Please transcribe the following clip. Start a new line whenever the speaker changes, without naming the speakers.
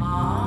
Ah.